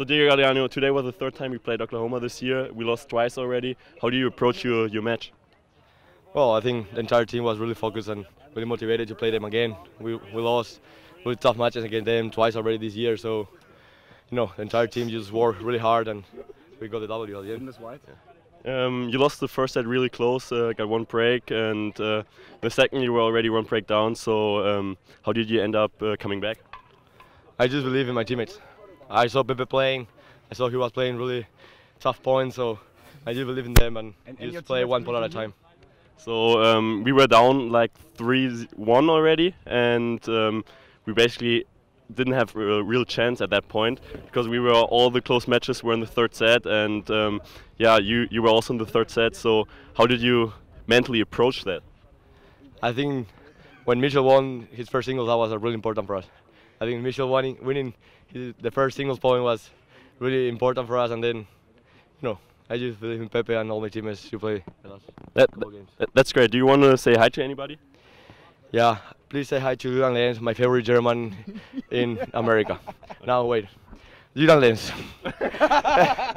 So, Diego Galeano, today was the third time we played Oklahoma this year. We lost twice already. How do you approach your, your match? Well, I think the entire team was really focused and really motivated to play them again. We, we lost really tough matches against them twice already this year, so you know the entire team just worked really hard and we got the W at the end. Um, you lost the first set really close, uh, got one break, and uh, the second you were already one break down. So, um, how did you end up uh, coming back? I just believe in my teammates. I saw Pepe playing. I saw he was playing really tough points, so I do believe in them and, And- and just play one ball at a believe in you? time. So um, we were down like three one already, and um, we basically didn't have a real chance at that point because we were all the close matches were in the third set, and um, yeah, you you were also in the third set. So how did you mentally approach that? I think when Mitchell won his first singles, that was really important for us. I think Mitchell winning, winning his, the first singles point was really important for us, and then, you know, I just believe in Pepe and all my teammates to play That, that- that's great. Do you want to say hi to anybody? Yeah, please say hi to Julian Lenz, my favorite German in America. now wait, Julian Lenz.